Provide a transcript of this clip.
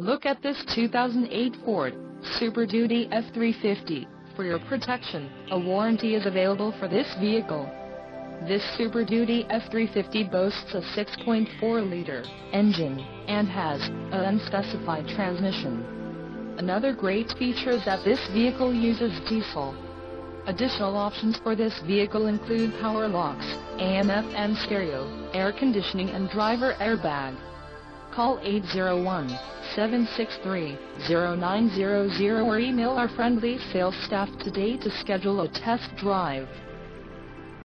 Look at this 2008 Ford Super Duty F350. For your protection, a warranty is available for this vehicle. This Super Duty F350 boasts a 6.4-liter engine and has an unspecified transmission. Another great feature is that this vehicle uses diesel. Additional options for this vehicle include power locks, AM/FM stereo, air conditioning and driver airbag. Call 801-763-0900 or email our friendly sales staff today to schedule a test drive.